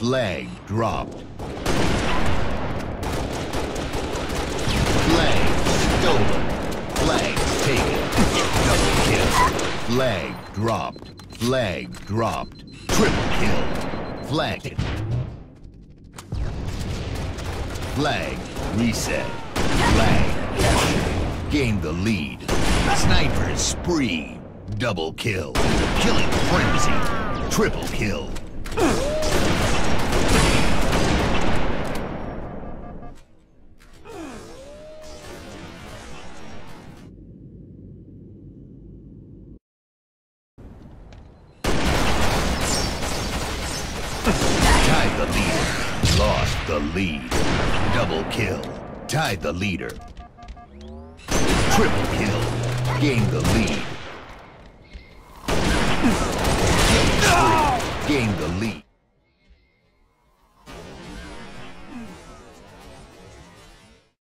Flag dropped. Flag stolen. Flag taken. Double kill. Flag dropped. Flag dropped. Triple kill. Flag. Flag reset. Flag gained the lead. Sniper spree. Double kill. Killing frenzy. Triple kill. Tied the leader. Lost the lead. Double kill. Tied the leader. Triple kill. Gained the lead. Gained the lead.